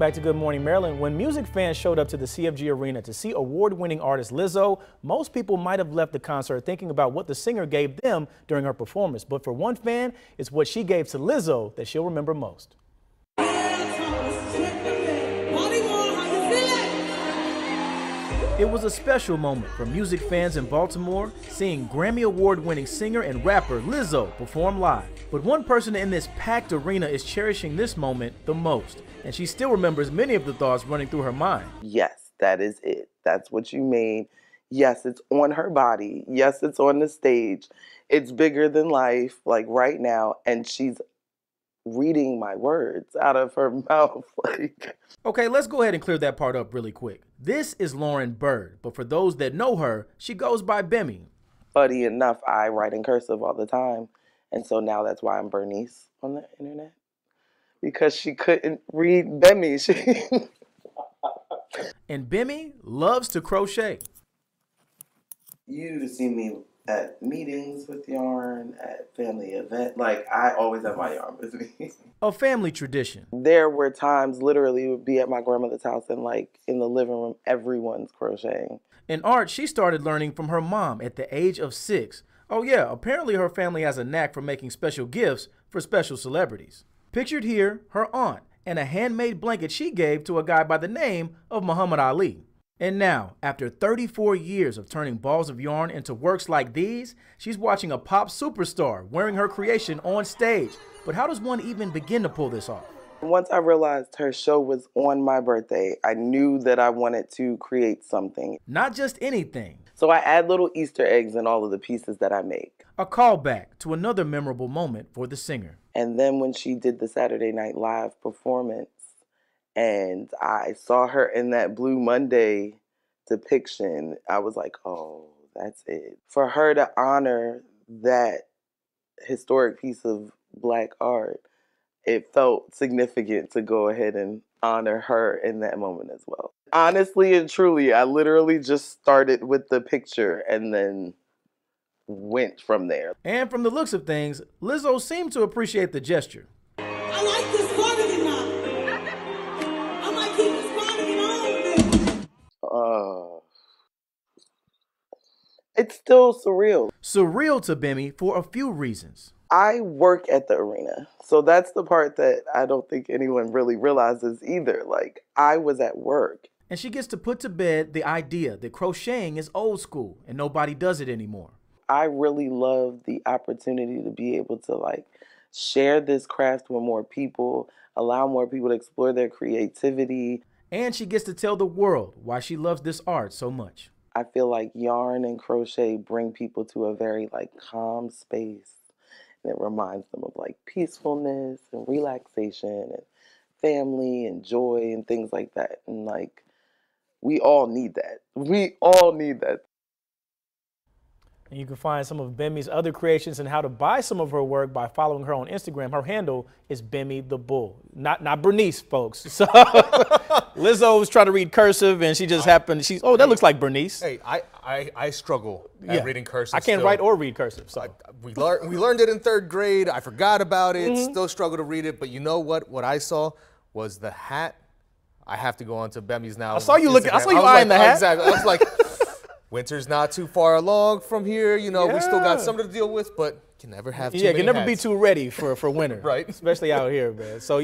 back to Good Morning Maryland. When music fans showed up to the CFG Arena to see award-winning artist Lizzo, most people might have left the concert thinking about what the singer gave them during her performance. But for one fan, it's what she gave to Lizzo that she'll remember most. It was a special moment for music fans in Baltimore seeing Grammy Award winning singer and rapper Lizzo perform live. But one person in this packed arena is cherishing this moment the most, and she still remembers many of the thoughts running through her mind. Yes, that is it. That's what you mean. Yes, it's on her body. Yes, it's on the stage. It's bigger than life, like right now, and she's reading my words out of her mouth. Like, okay, let's go ahead and clear that part up really quick. This is Lauren Byrd, but for those that know her, she goes by Bemi. Funny enough, I write in cursive all the time, and so now that's why I'm Bernice on the internet because she couldn't read Bemi. And Bemi loves to crochet. You to see me at meetings with yarn, at family event. Like I always have my yarn with me. A oh, family tradition. There were times literally would be at my grandmother's house and like in the living room, everyone's crocheting. In art, she started learning from her mom at the age of six. Oh yeah, apparently her family has a knack for making special gifts for special celebrities. Pictured here, her aunt and a handmade blanket she gave to a guy by the name of Muhammad Ali. And now, after 34 years of turning balls of yarn into works like these, she's watching a pop superstar wearing her creation on stage. But how does one even begin to pull this off? Once I realized her show was on my birthday, I knew that I wanted to create something. Not just anything. So I add little Easter eggs in all of the pieces that I make. A callback to another memorable moment for the singer. And then when she did the Saturday Night Live performance, and I saw her in that Blue Monday depiction, I was like, oh, that's it. For her to honor that historic piece of black art, it felt significant to go ahead and honor her in that moment as well. Honestly and truly, I literally just started with the picture and then went from there. And from the looks of things, Lizzo seemed to appreciate the gesture. I like this quality now. I might keep this quality on. Uh, it's still surreal. Surreal to Bemi for a few reasons. I work at the arena. So that's the part that I don't think anyone really realizes either. Like, I was at work. And she gets to put to bed the idea that crocheting is old school and nobody does it anymore. I really love the opportunity to be able to like share this craft with more people, allow more people to explore their creativity. And she gets to tell the world why she loves this art so much. I feel like yarn and crochet bring people to a very like calm space. And it reminds them of like peacefulness and relaxation and family and joy and things like that. And like we all need that. We all need that. And you can find some of Bemi's other creations and how to buy some of her work by following her on Instagram. Her handle is Bemi the Bull, not not Bernice, folks. So Lizzo was trying to read cursive, and she just happened. She's oh, that looks like Bernice. Hey, I I, I struggle at yeah. reading cursive. I can't still. write or read cursive. So I, we learned we learned it in third grade. I forgot about it. Mm-hmm. Still struggle to read it. But you know what? What I saw was the hat. I have to go on to Bemi's now. I saw you looking. I saw you eyeing like, the hat. Exactly. I was like. Winter's not too far along from here. You know, yeah. we still got something to deal with, but can never have too Yeah, can never hats. be too ready for, for winter. right. Especially out here, man. So